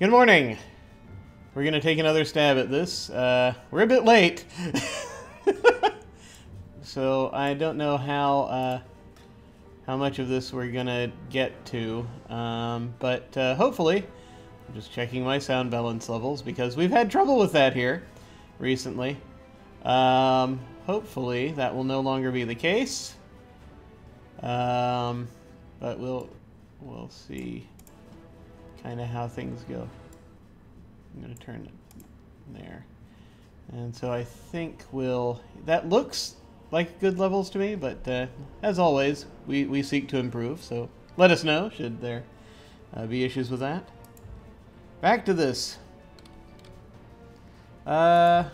Good morning. We're going to take another stab at this. Uh, we're a bit late. so I don't know how uh, how much of this we're going to get to. Um, but uh, hopefully, I'm just checking my sound balance levels because we've had trouble with that here recently. Um, hopefully that will no longer be the case. Um, but we'll we'll see kind of how things go. I'm going to turn it there. And so I think we'll... That looks like good levels to me, but uh, as always, we, we seek to improve, so let us know should there uh, be issues with that. Back to this. Uh,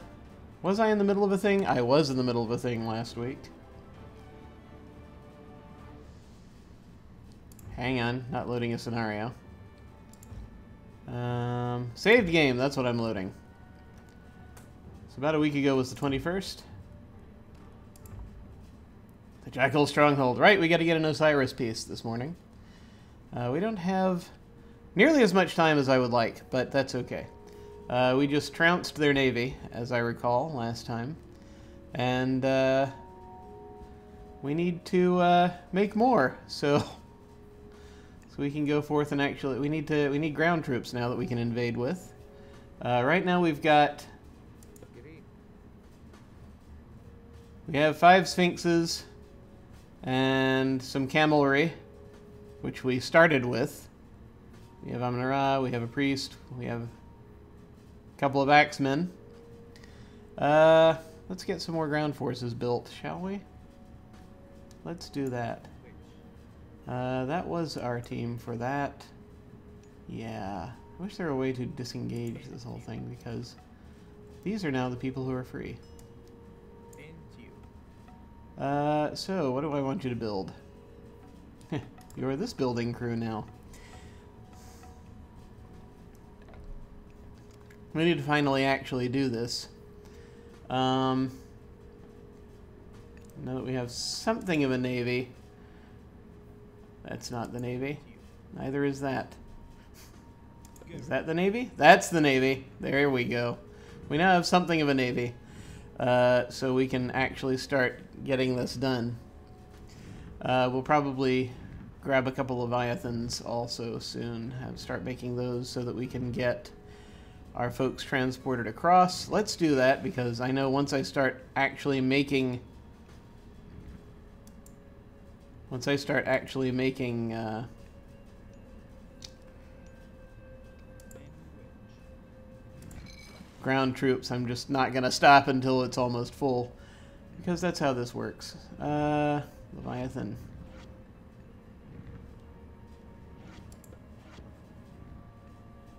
was I in the middle of a thing? I was in the middle of a thing last week. Hang on, not loading a scenario. Um, saved game, that's what I'm loading. So about a week ago was the 21st. The Jackal Stronghold. Right, we got to get an Osiris piece this morning. Uh, we don't have nearly as much time as I would like, but that's okay. Uh, we just trounced their navy, as I recall, last time. And uh, we need to uh, make more, so... So we can go forth and actually, we need to, we need ground troops now that we can invade with. Uh, right now we've got, we have five sphinxes and some camelry, which we started with. We have Amanra, we have a priest, we have a couple of axemen. Uh, let's get some more ground forces built, shall we? Let's do that. Uh, that was our team for that. Yeah. I wish there were a way to disengage this whole thing because these are now the people who are free. Uh, so, what do I want you to build? You're this building crew now. We need to finally actually do this. Um, now that we have something of a navy, that's not the Navy. Neither is that. Is that the Navy? That's the Navy. There we go. We now have something of a Navy. Uh, so we can actually start getting this done. Uh, we'll probably grab a couple of Leviathans also soon. and start making those so that we can get our folks transported across. Let's do that because I know once I start actually making once I start actually making uh, ground troops, I'm just not going to stop until it's almost full. Because that's how this works. Uh, Leviathan.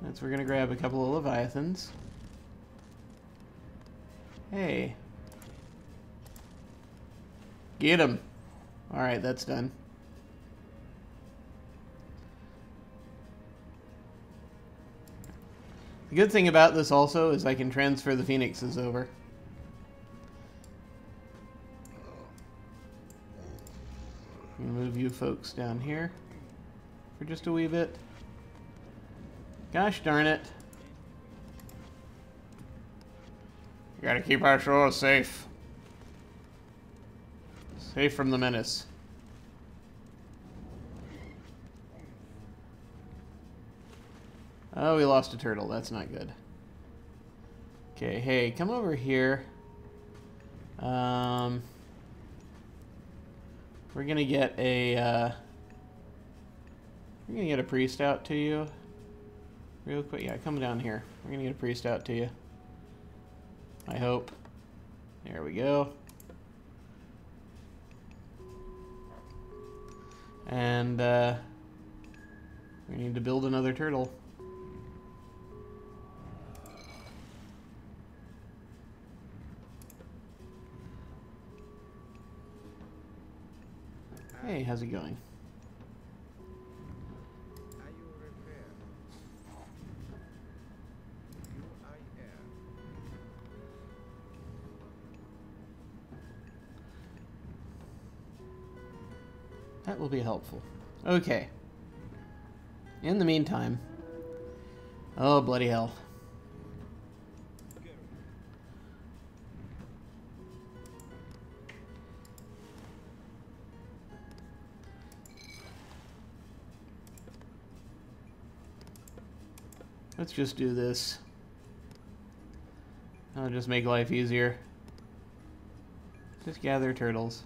That's we're going to grab a couple of Leviathans. Hey. Get him. Alright, that's done. The good thing about this also is I can transfer the phoenixes over. Move you folks down here for just a wee bit. Gosh darn it. You gotta keep our shores safe. Safe from the menace. Oh, we lost a turtle. That's not good. Okay, hey, come over here. Um, we're gonna get a, uh, we're gonna get a priest out to you. Real quick, yeah, come down here. We're gonna get a priest out to you. I hope. There we go. And uh, we need to build another turtle. Hey, how's it going? That will be helpful. Okay. In the meantime, Oh, bloody hell. Let's just do this. I'll just make life easier. Just gather turtles.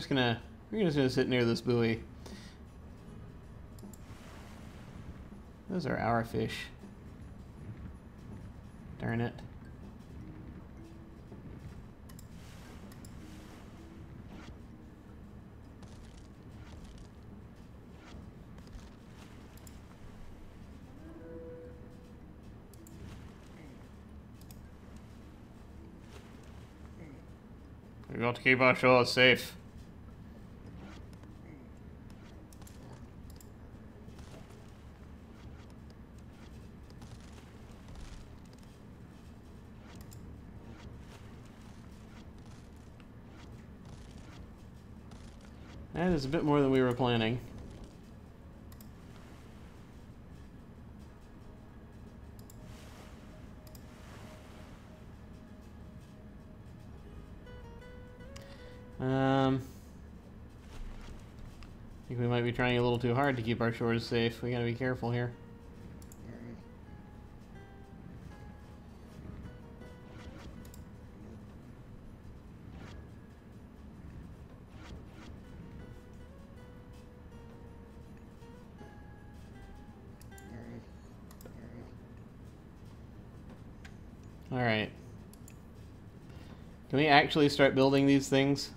Just gonna we're just gonna sit near this buoy. Those are our fish. Darn it. We got to keep our shores safe. That is a bit more than we were planning. Um, I think we might be trying a little too hard to keep our shores safe. We gotta be careful here. Actually start building these things?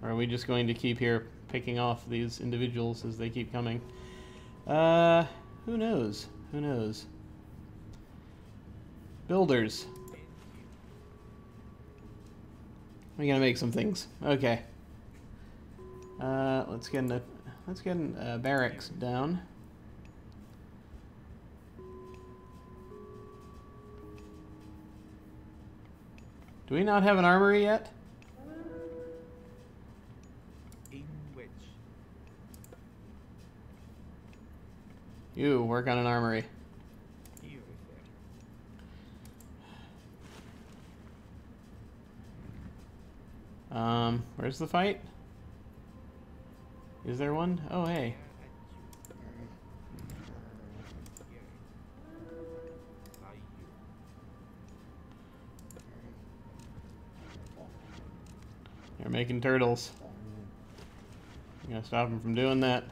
Or are we just going to keep here picking off these individuals as they keep coming? Uh, who knows? Who knows? Builders. We're gonna make some things. Okay. Uh, let's get a let's get a barracks down. Do we not have an armory yet? In which You work on an armory. Um, where's the fight? Is there one? Oh, hey. Making turtles. I'm gonna stop them from doing that.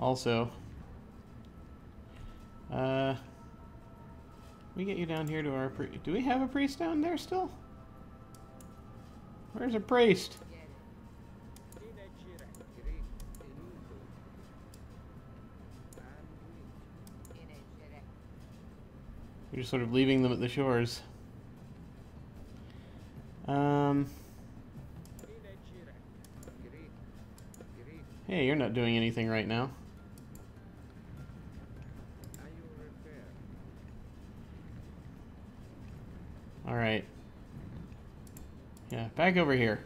Also, uh, we get you down here to our Do we have a priest down there still? Where's a priest? We're just sort of leaving them at the shores. Hey, you're not doing anything right now. All right. Yeah, back over here.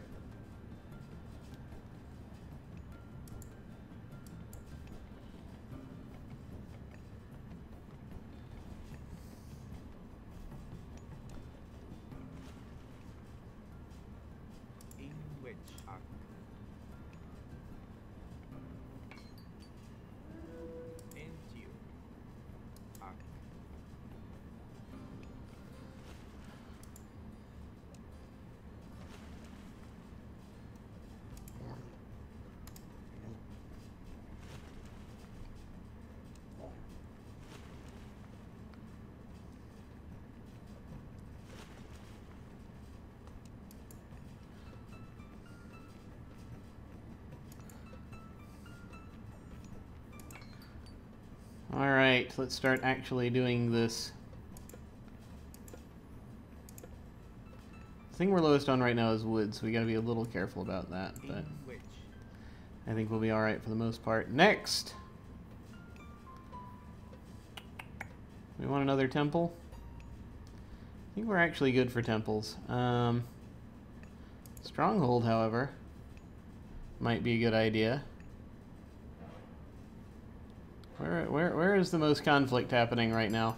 Let's start actually doing this. thing we're lowest on right now is wood, so we gotta be a little careful about that. But I think we'll be alright for the most part. Next! We want another temple? I think we're actually good for temples. Um, stronghold, however, might be a good idea. Where, where, where is the most conflict happening right now?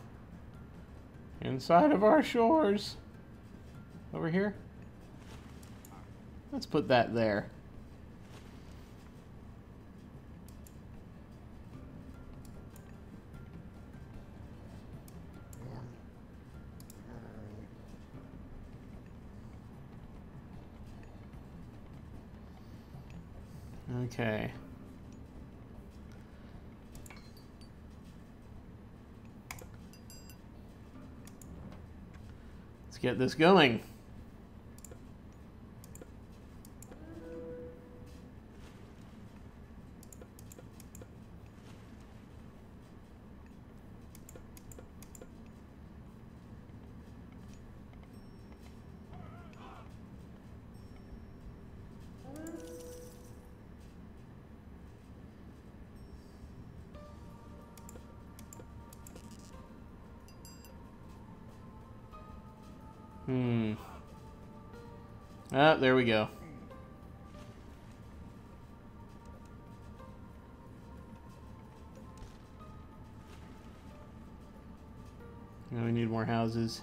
Inside of our shores. Over here? Let's put that there. Okay. Get this going. Hmm. Ah, there we go. Now we need more houses.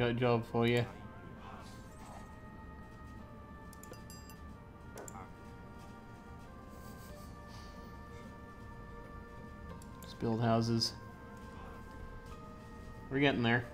Got a job for you. Just build houses. We're getting there.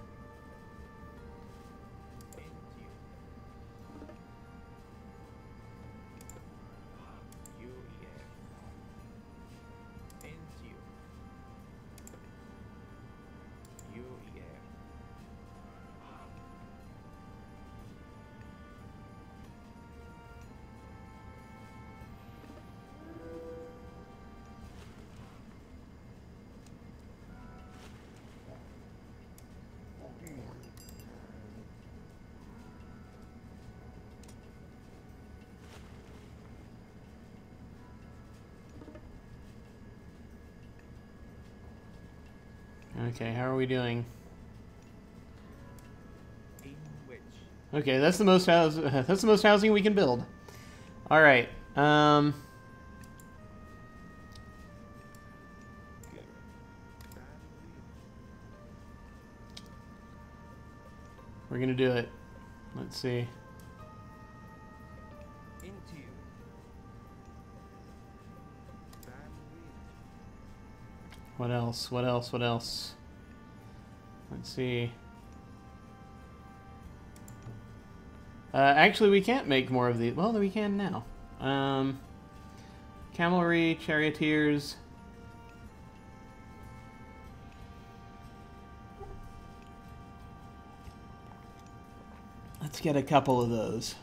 Okay, how are we doing? Okay, that's the most house. That's the most housing we can build. All right. Um. We're gonna do it. Let's see. What else? What else? What else? Let's see. Uh, actually, we can't make more of these. Well, we can now. Um, cavalry, charioteers. Let's get a couple of those.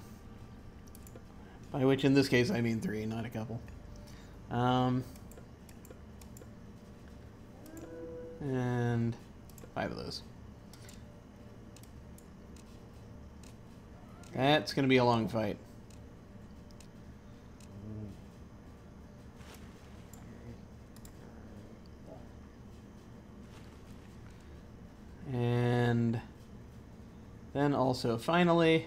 By which, in this case, I mean three, not a couple. Um, and five of those. That's going to be a long fight. And then also, finally,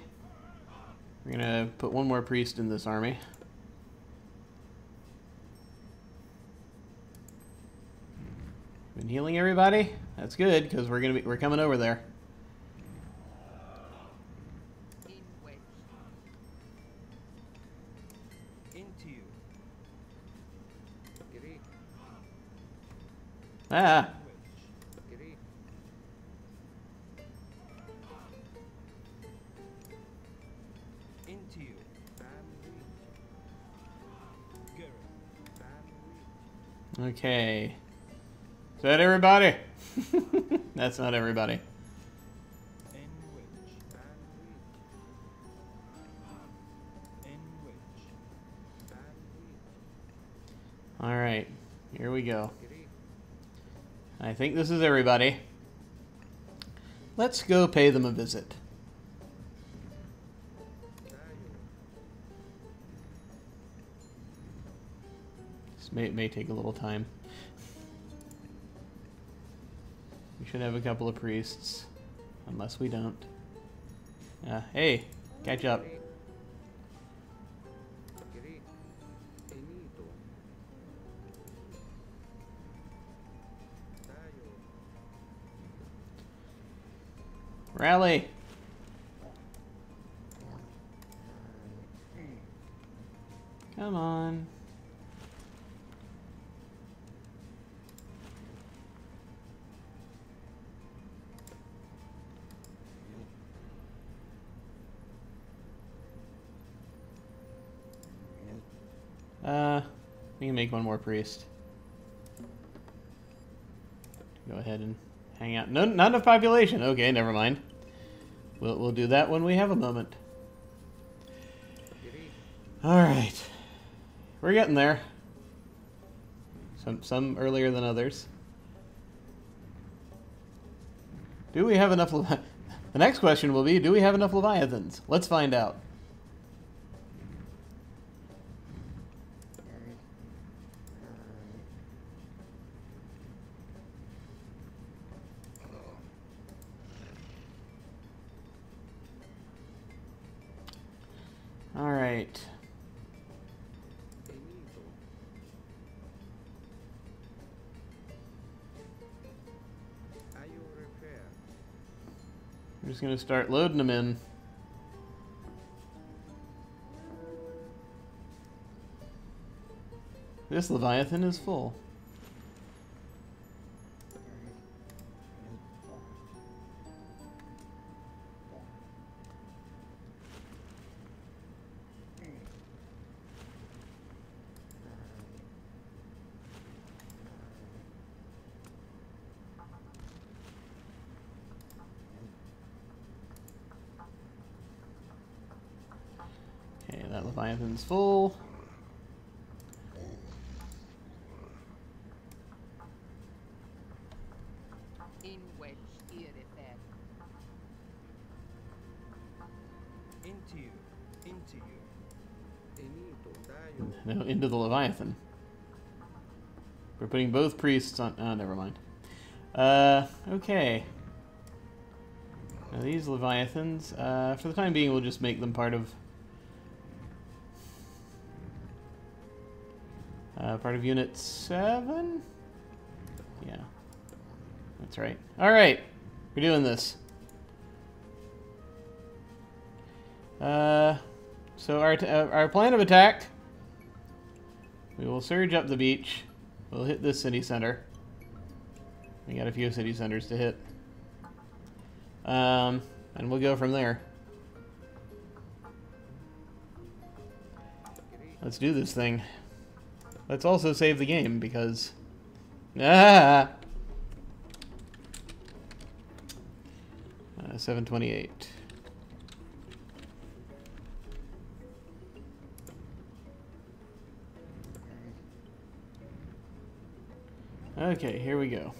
we're going to put one more priest in this army. Been healing everybody? That's good, because we're gonna be we're coming over there. In? Into you. Ah! Into you. Okay. Is that everybody? That's not everybody. In which and we. In which and we. All right, here we go. I think this is everybody. Let's go pay them a visit. This may, may take a little time. Should have a couple of priests. Unless we don't. Uh, hey, catch up. Rally! Come on. Uh, we can make one more priest. Go ahead and hang out. No, not enough population. Okay, never mind. We'll, we'll do that when we have a moment. All right, we're getting there. Some some earlier than others. Do we have enough? The next question will be: Do we have enough leviathans? Let's find out. Just gonna start loading them in. This Leviathan is full. Inito. Tayo. No, into the Leviathan. We're putting both priests on. Oh, never mind. Uh, okay. Now these Leviathans, uh, for the time being, we'll just make them part of. Uh, part of Unit 7? Yeah. That's right. Alright. We're doing this. Uh, so our, uh, our plan of attack we will surge up the beach. We'll hit this city center. We got a few city centers to hit. Um, and we'll go from there. Let's do this thing. Let's also save the game because. Ah! Uh, 728. Okay, here we go.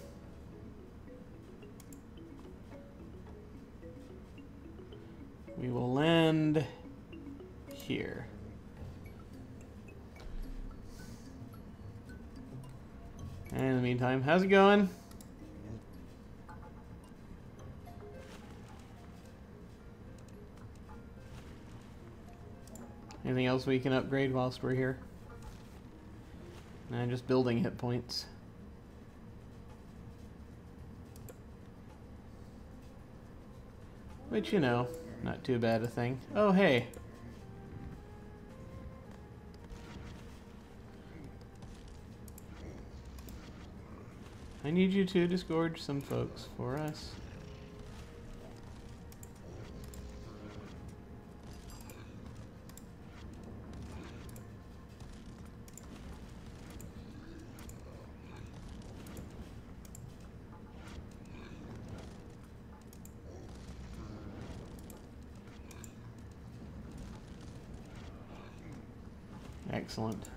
We will land here. And in the meantime, how's it going? Anything else we can upgrade whilst we're here? Nah, just building hit points. Which, you know, not too bad a thing. Oh, hey. I need you to disgorge some folks for us. Excellent.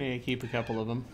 I'm gonna keep a couple of them.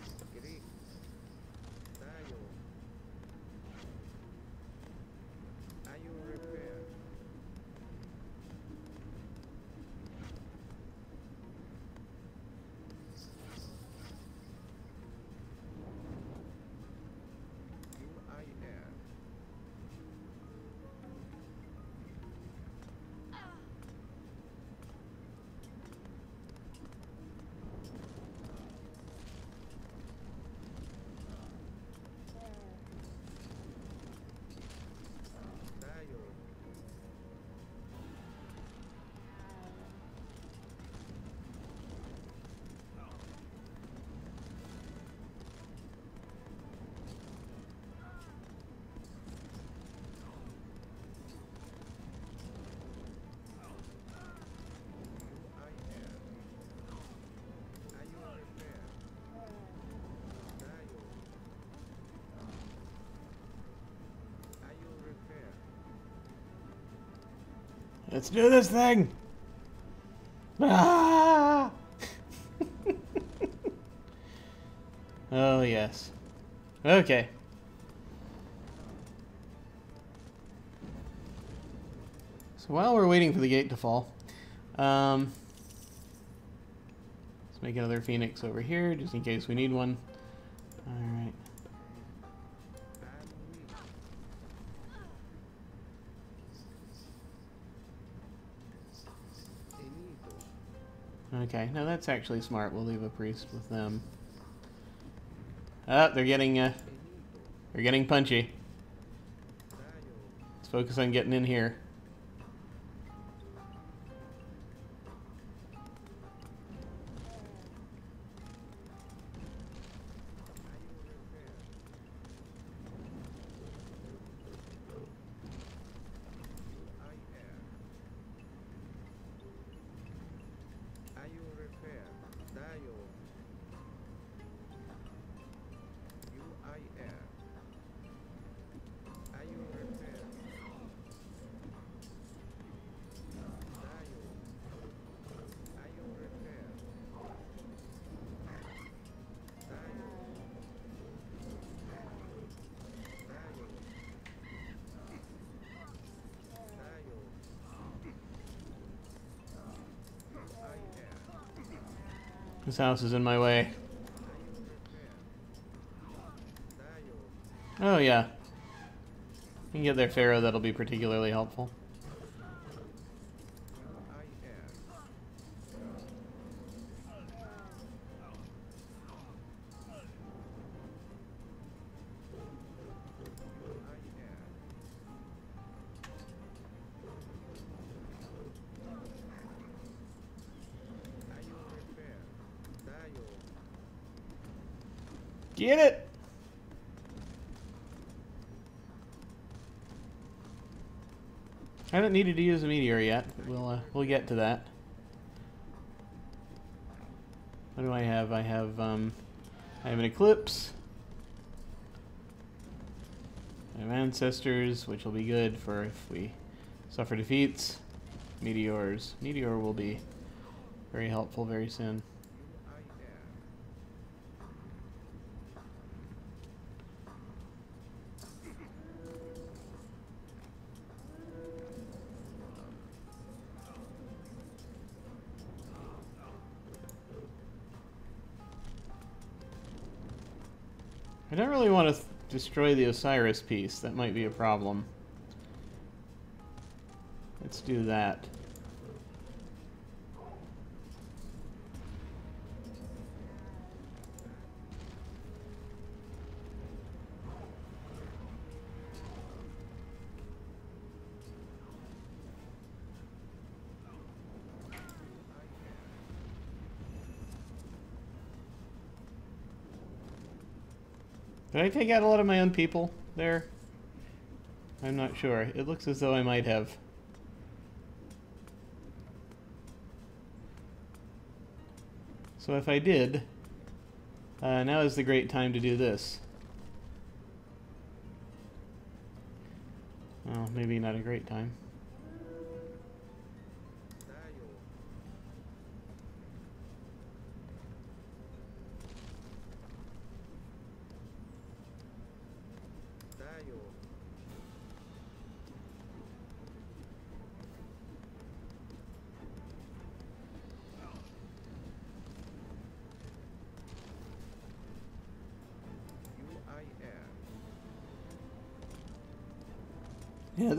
Let's do this thing! Ah! oh, yes. Okay. So while we're waiting for the gate to fall, um, let's make another phoenix over here just in case we need one. Okay, no, that's actually smart. We'll leave a priest with them. Ah, they're getting, uh, they're getting punchy. Let's focus on getting in here. This house is in my way. Oh, yeah. You can get their pharaoh, that'll be particularly helpful. Needed to use a meteor yet. We'll uh, we'll get to that. What do I have? I have um, I have an eclipse. I have ancestors, which will be good for if we suffer defeats. Meteors. Meteor will be very helpful very soon. I don't really want to destroy the Osiris piece. That might be a problem. Let's do that. Did I take out a lot of my own people there? I'm not sure. It looks as though I might have. So if I did, uh, now is the great time to do this. Well, maybe not a great time.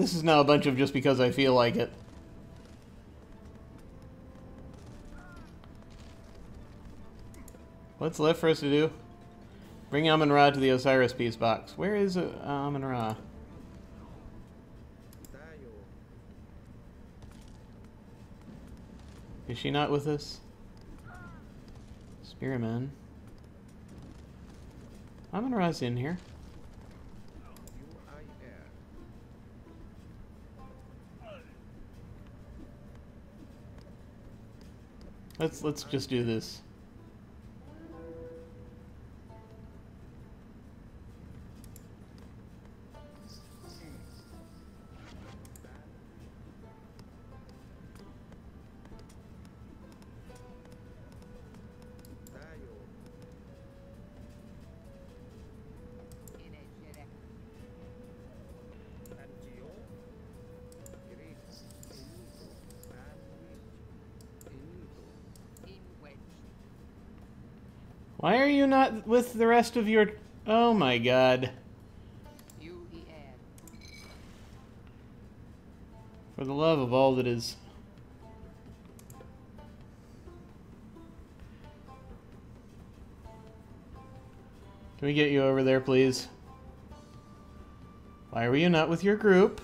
This is now a bunch of just because I feel like it. What's left for us to do? Bring Amanra to the Osiris Piece Box. Where is uh, Amanra? Is she not with us? Spearman. Amanra's in here. Let's let's just do this. With the rest of your? Oh my God! For the love of all that is. Can we get you over there, please? Why were you not with your group?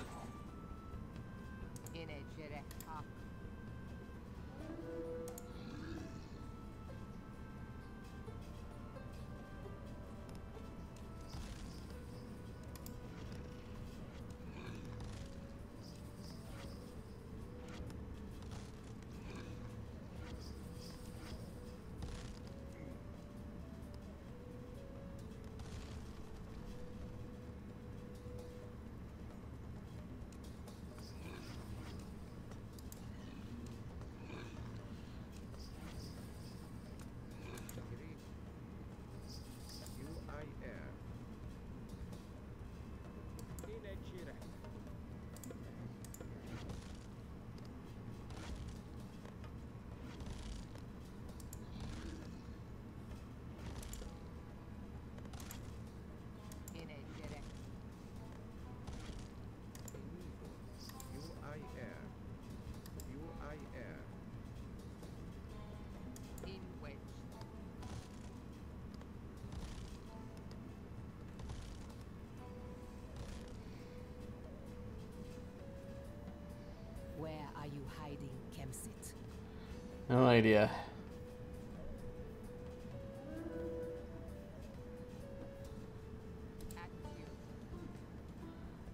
No idea.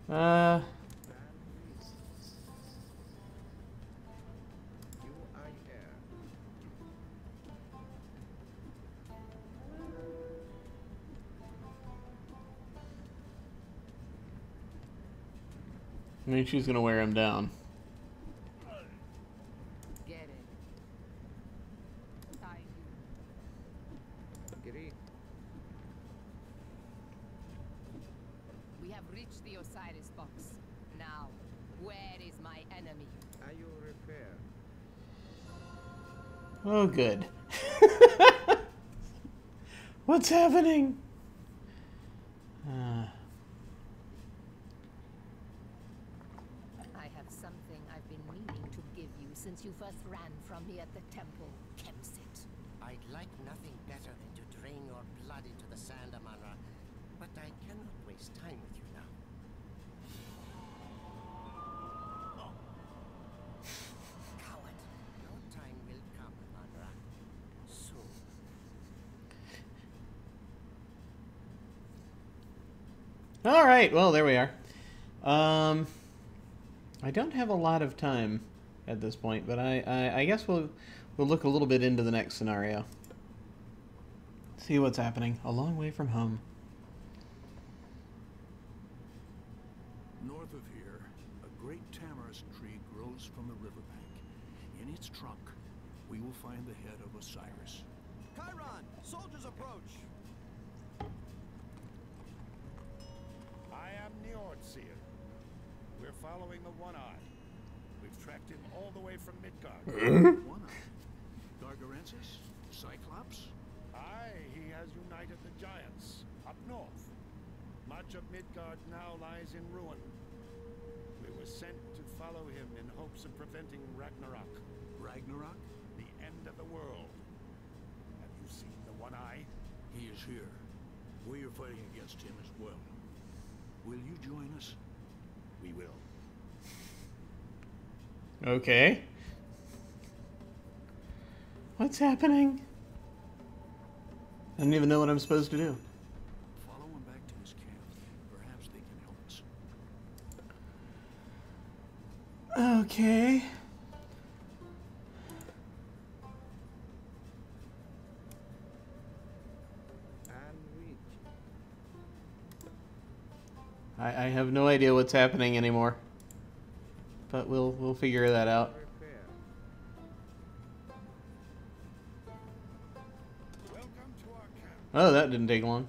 Uh, I think she's gonna wear him down. Get it. Thank you. Gris. We reached the Osiris box. Now, where is my enemy? Are you repair? Oh, good. What's happening? Uh, I have something I've been meaning to give you since you first ran from me at the temple, Kemsyt. I'd like nothing better than to drain your blood into the sand, Amanra. But I cannot waste time with you now. Coward. Your time will come, Amanra. Soon. all right. Well, there we are. Um, I don't have a lot of time at this point, but I, I, I guess we'll we'll look a little bit into the next scenario. See what's happening. A long way from home. North of here, a great tamarisk tree grows from the riverbank. In its trunk, we will find the head of Osiris. Chiron, soldiers approach. I am We're following the One-Eye. We've tracked him all the way from Midgard. One eye. Gargarensis? Cyclops? Aye, he has united the giants up north. Much of Midgard now lies in ruin. We were sent to follow him in hopes of preventing Ragnarok, Ragnarok? the end of the world. Have you seen the One-Eye? He is here. We are fighting against him as well. Will you join us? We will. Okay. What's happening? I don't even know what I'm supposed to do. Follow him back to his camp. Perhaps they can help us. Okay. I, I have no idea what's happening anymore. But we'll we'll figure that out. Oh, that didn't take long.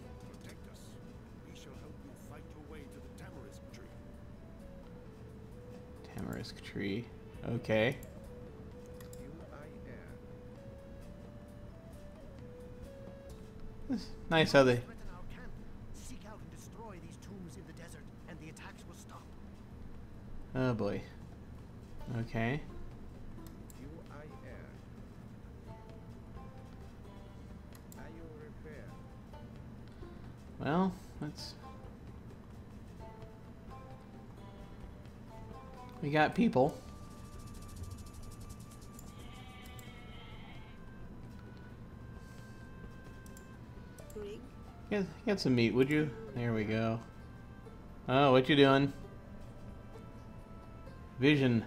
Tamarisk tree. Okay. It's nice how they. Threaten our camp. Seek out and destroy these tombs in the desert, and the attacks will stop. Oh boy. Okay. UIR. IO repair. Well, let's. We got people. Get, get some meat, would you? There we go. Oh, what you doing? Vision.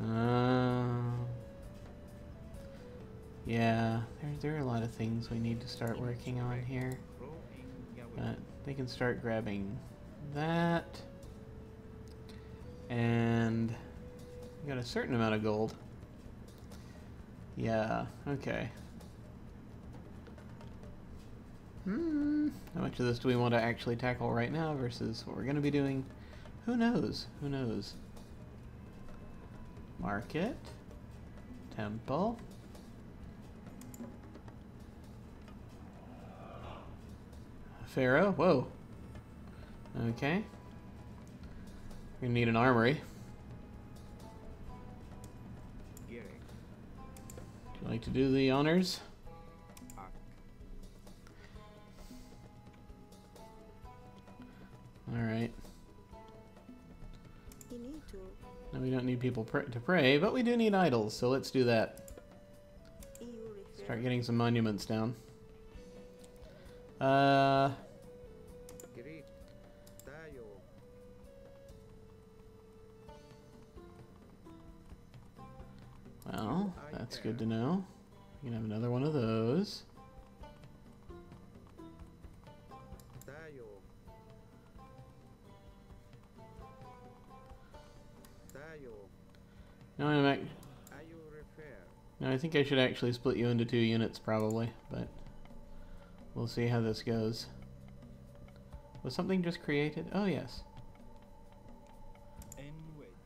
Uh, yeah, there, there are a lot of things we need to start working on here. But they can start grabbing that. And got a certain amount of gold. Yeah, okay. Hmm. How much of this do we want to actually tackle right now versus what we're going to be doing? Who knows? Who knows? Market. Temple. Pharaoh. Whoa. Okay. We're need an armory. Would you like to do the honors? People pr to pray, but we do need idols, so let's do that. Start getting some monuments down. Uh, well, that's good to know. You can have another one of those. Tayo. I'm ac- IO repair. now I think I should actually split you into two units probably, but we'll see how this goes. Was something just created? Oh yes,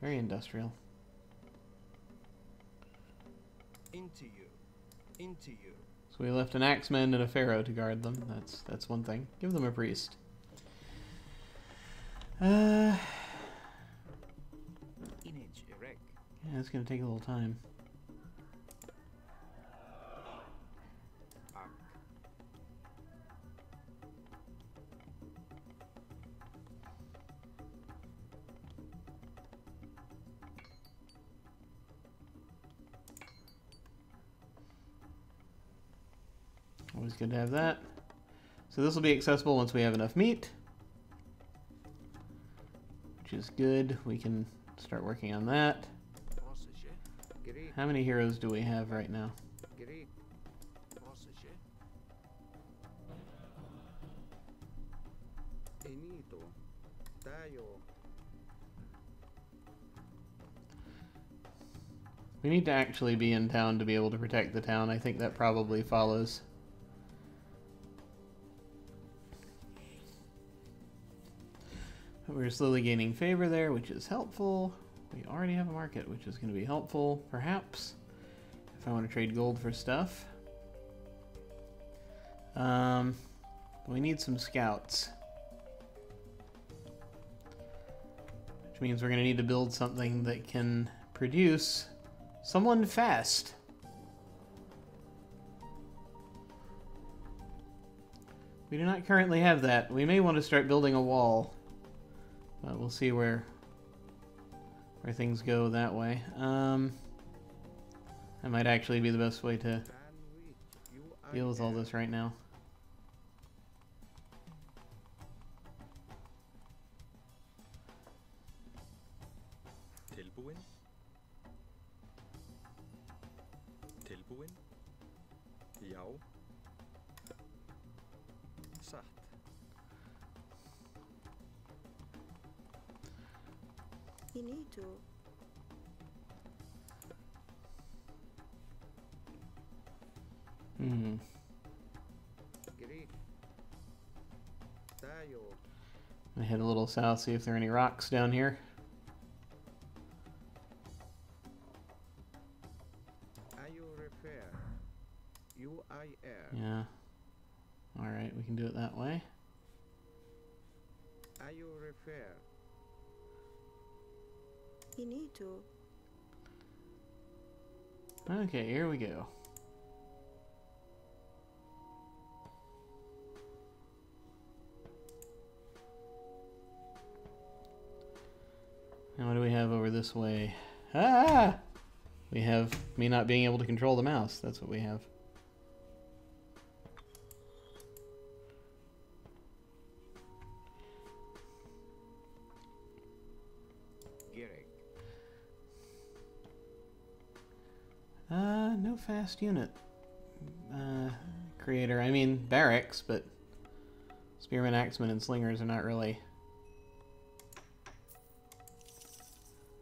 very industrial. Into you. Into you. So we left an axeman and a pharaoh to guard them. That's that's one thing. Give them a priest. Uh, yeah, it's gonna take a little time. Always good to have that. So this will be accessible once we have enough meat. Which is good. We can start working on that. How many heroes do we have right now? We need to actually be in town to be able to protect the town. I think that probably follows. We're slowly gaining favor there, which is helpful. We already have a market, which is going to be helpful, perhaps, if I want to trade gold for stuff. Um, we need some scouts. Which means we're going to need to build something that can produce someone fast. We do not currently have that. We may want to start building a wall. But we'll see where where things go that way. Um, that might actually be the best way to deal with all this right now. You need to. Hmm. Greek. Tayo. I head a little south, see if there are any rocks down here. Are you repair? You I air. Yeah. Alright, we can do it that way. Okay, here we go. And what do we have over this way? Ah! We have me not being able to control the mouse. That's what we have. Fast unit. Uh, creator. I mean, barracks, but spearmen, axemen, and slingers are not really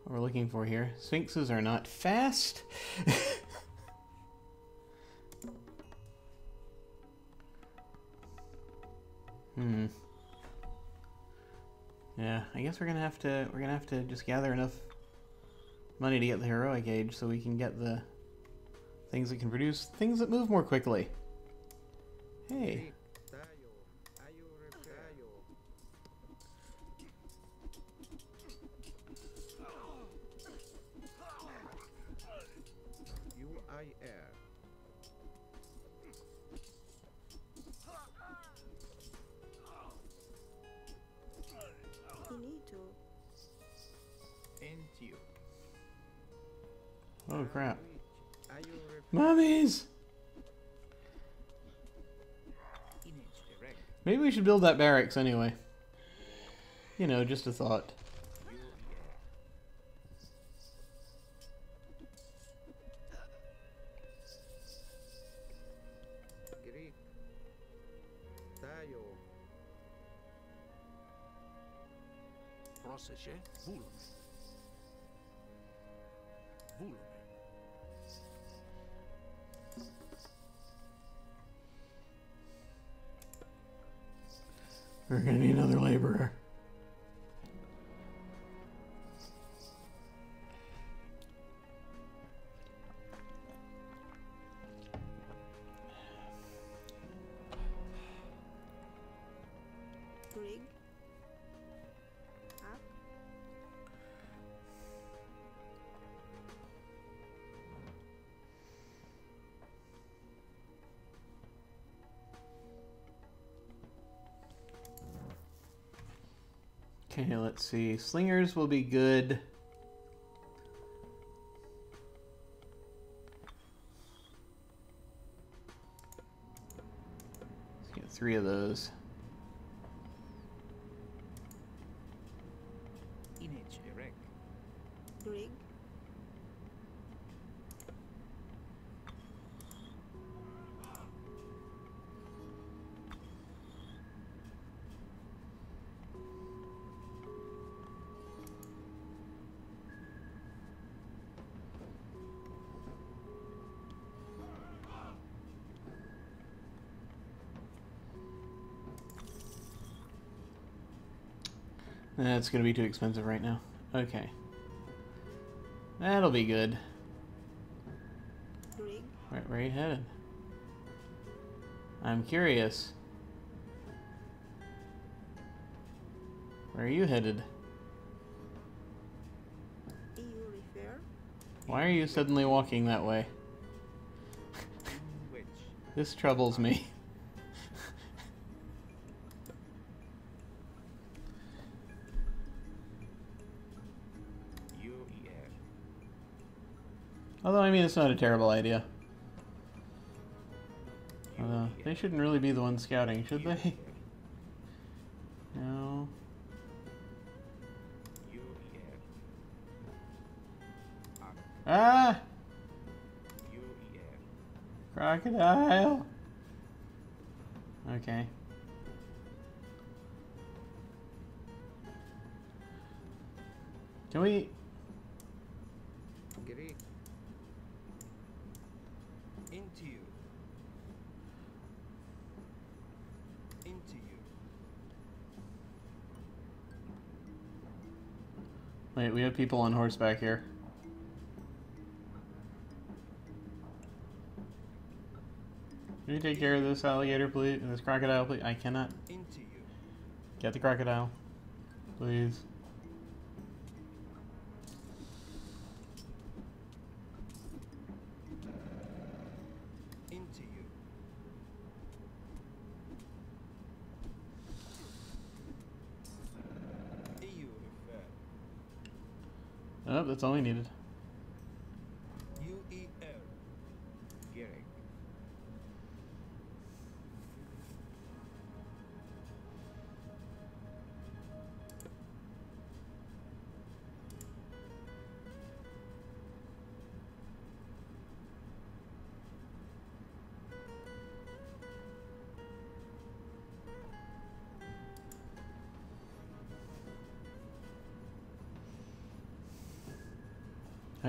what we're looking for here. Sphinxes are not fast. hmm. Yeah, I guess we're gonna have to we're gonna have to just gather enough money to get the heroic age so we can get the things that can produce things that move more quickly. Hey, Mummies! Maybe we should build that barracks anyway. You know, just a thought. We're gonna need another laborer. Okay, let's see. Slingers will be good. Let's get three of those. That's gonna be too expensive right now. Okay. That'll be good. Grig, Where, where are you headed? I'm curious. Where are you headed? Why are you suddenly walking that way? This troubles me. I mean, it's not a terrible idea. Although, they shouldn't really be the ones scouting, should they? No. Ah! Crocodile! We have people on horseback here. Can you take care of this alligator, please? And this crocodile, please? I cannot. Get the crocodile. Please. Into you. EU refer. Oh, that's all we needed.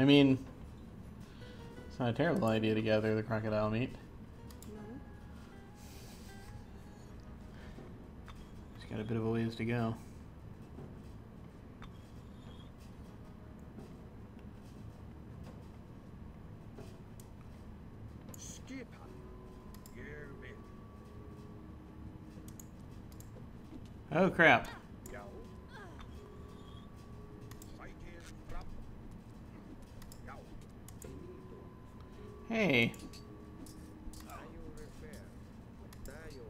Mean, it's not a terrible idea to gather the crocodile meat. Just got a bit of a ways to go. Oh crap. Go. Sight is up. Go. Hey. Tayo repair. Tayo.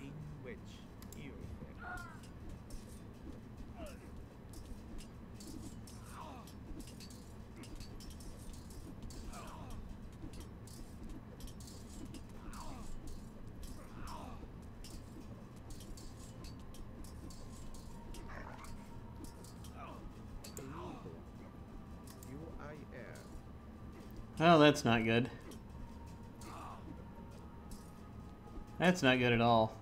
In which you refer. UIR. Oh, that's not good. That's not good at all.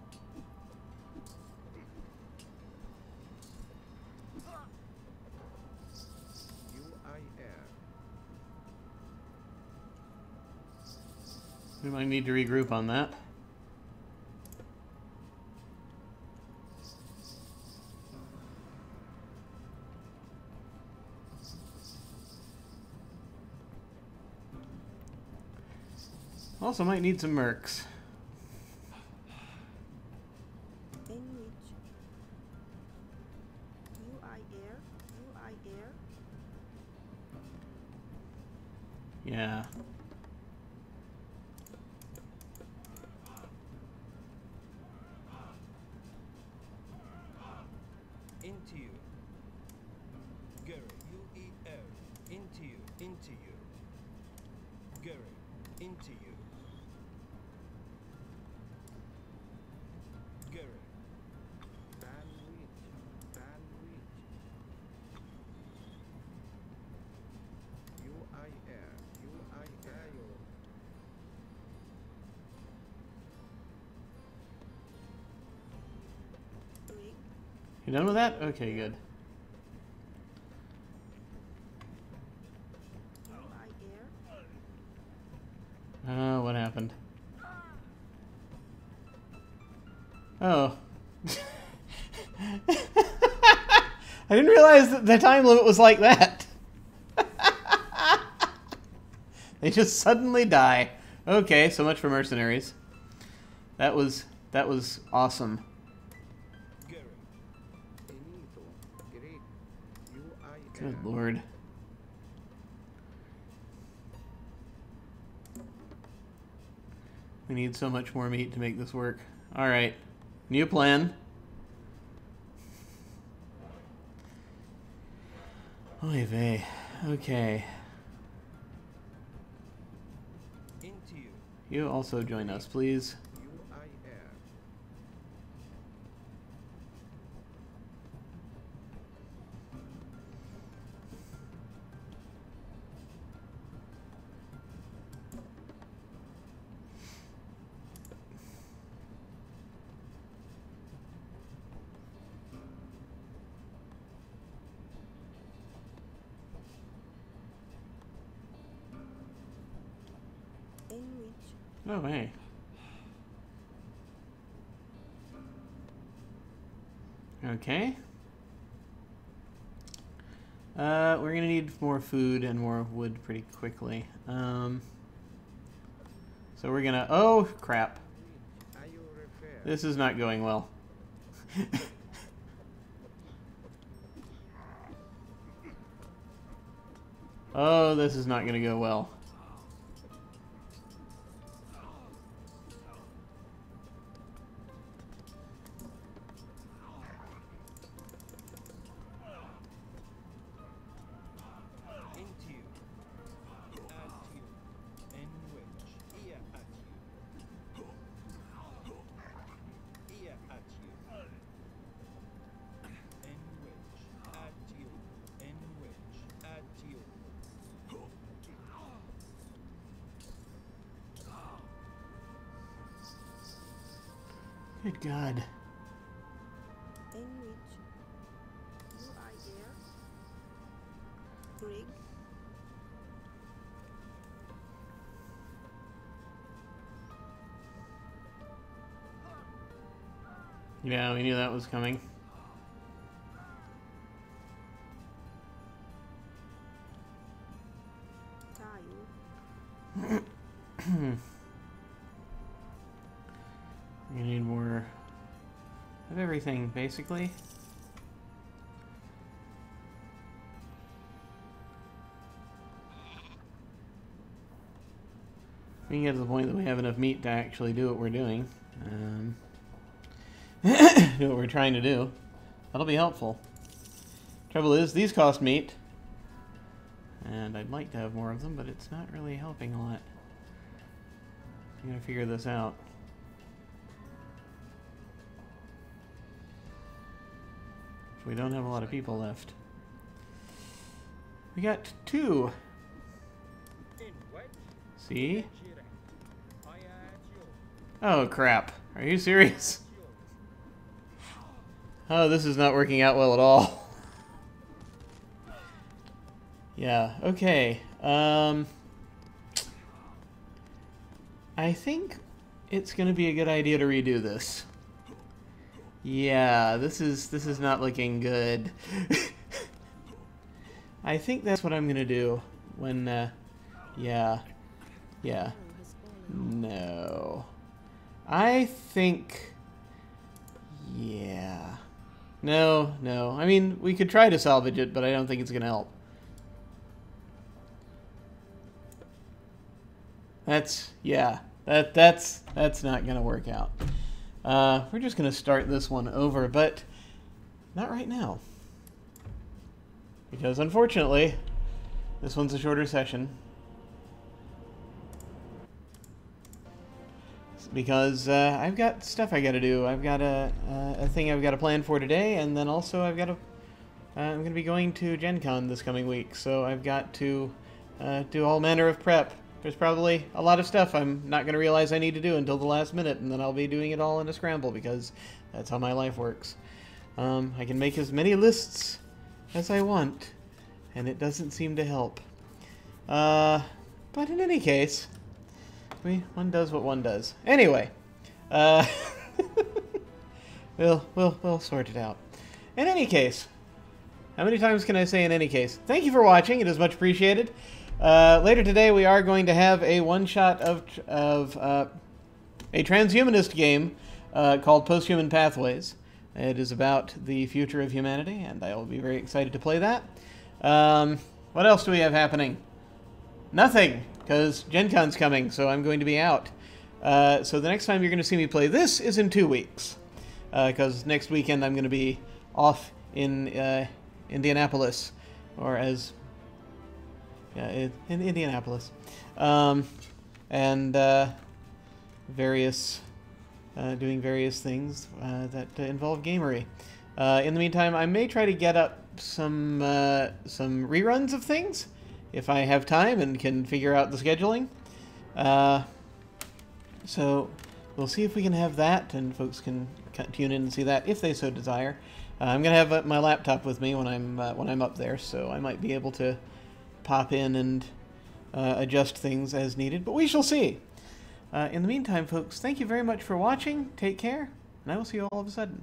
We might need to regroup on that. Also might need some mercs. You done with that? Okay, good. Oh, what happened. Oh. I didn't realize that the time limit was like that. they just suddenly die. Okay, so much for mercenaries. That was that was awesome. Good lord. We need so much more meat to make this work. Alright. New plan. Oy vey. Okay. into you. You also join us, please. Food and more wood pretty quickly. Um, so we're gonna. Oh crap! This is not going well. oh, this is not gonna go well. Yeah, we knew that was coming. We need more of everything, basically. We can get to the point that we have enough meat to actually do what we're doing. Do what we're trying to do. That'll be helpful. Trouble is, these cost meat. And I'd like to have more of them, but it's not really helping a lot. I'm gonna figure this out. We don't have a lot of people left. We got two. See? Oh crap. Are you serious? Oh, this is not working out well at all. yeah, okay. Um I think it's going to be a good idea to redo this. Yeah, this is this is not looking good. I think that's what I'm going to do when uh yeah. Yeah. No. I think. Yeah. No, no. I mean, we could try to salvage it, but I don't think it's going to help. That's yeah. That that's that's not going to work out. Uh, we're just going to start this one over, but not right now. Because unfortunately, this one's a shorter session. Because uh, I've got stuff I got to do. I've got a, uh, a thing I've got to plan for today, and then also I've got to. Uh, I'm going to be going to Gen Con this coming week, so I've got to uh, do all manner of prep. There's probably a lot of stuff I'm not going to realize I need to do until the last minute, and then I'll be doing it all in a scramble because that's how my life works. Um, I can make as many lists as I want, and it doesn't seem to help. Uh, but in any case, we one does what one does. Anyway, uh, we'll we'll we'll sort it out. In any case, how many times can I say in any case? Thank you for watching. It is much appreciated. Uh, later today, we are going to have a one shot of of uh, a transhumanist game uh, called Posthuman Pathways. It is about the future of humanity, and I will be very excited to play that. Um, what else do we have happening? Nothing, because Gen Con's coming, so I'm going to be out. Uh, so the next time you're going to see me play this is in two weeks, because next weekend I'm going to be off in uh, Indianapolis, or as yeah, in in Indianapolis, um, and uh, various uh, doing various things uh, that uh, involve gamery. Uh, in the meantime, I may try to get up some uh, some reruns of things if I have time and can figure out the scheduling. Uh, so we'll see if we can have that, and folks can tune in and see that if they so desire. Uh, I'm gonna have uh, my laptop with me when I'm uh, when I'm up there, so I might be able to pop in and uh, adjust things as needed. But we shall see. Uh, in the meantime, folks, thank you very much for watching. Take care, and I will see you all of a sudden.